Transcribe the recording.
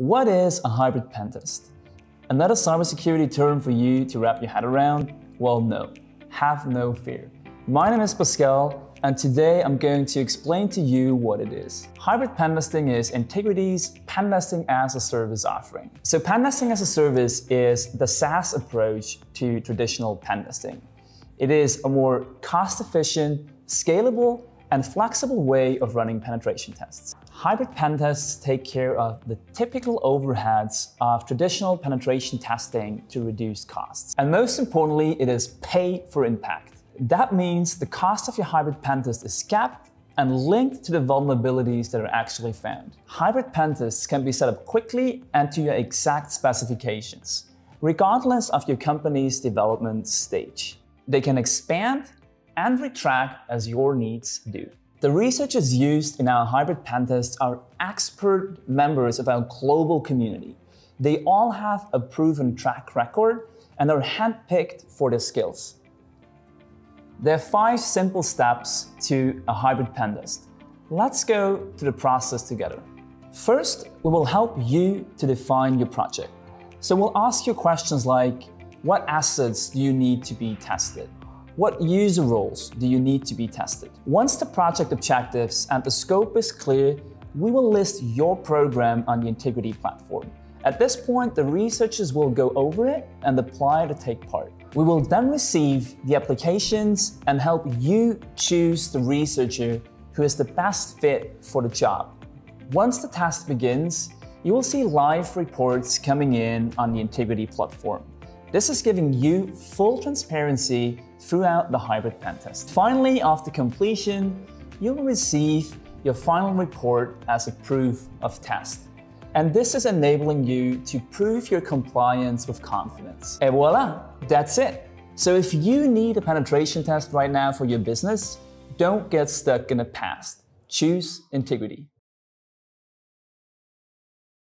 What is a hybrid pen test? Another cybersecurity term for you to wrap your head around? Well, no. Have no fear. My name is Pascal, and today I'm going to explain to you what it is. Hybrid pen testing is Intigriti's pen testing as a service offering. So, pen testing as a service is the SaaS approach to traditional pen testing. It is a more cost efficient, scalable, and flexible way of running penetration tests. Hybrid pen tests take care of the typical overheads of traditional penetration testing to reduce costs. And most importantly, it is pay for impact. That means the cost of your hybrid pen test is capped and linked to the vulnerabilities that are actually found. Hybrid pen tests can be set up quickly and to your exact specifications, regardless of your company's development stage. They can expand and retract as your needs do. The researchers used in our hybrid pen tests are expert members of our global community. They all have a proven track record and are handpicked for their skills. There are five simple steps to a hybrid pen test. Let's go through the process together. First, we will help you to define your project. So we'll ask you questions like, what assets do you need to be tested? What user roles do you need to be tested? Once the project objectives and the scope is clear, we will list your program on the Intigriti platform. At this point, the researchers will go over it and apply to take part. We will then receive the applications and help you choose the researcher who is the best fit for the job. Once the test begins, you will see live reports coming in on the Intigriti platform. This is giving you full transparency throughout the hybrid pen test. Finally, after completion, you will receive your final report as a proof of test. And this is enabling you to prove your compliance with confidence. And voila, that's it. So if you need a penetration test right now for your business, don't get stuck in the past. Choose Intigriti.